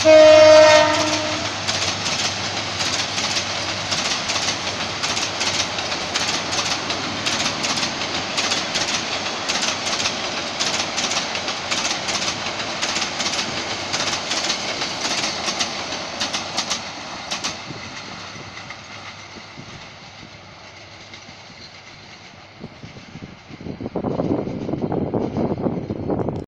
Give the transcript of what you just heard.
Hey!